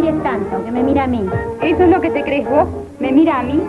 mires tanto, que me mira a mí. ¿Eso es lo que te crees vos? ¿Me mira a mí?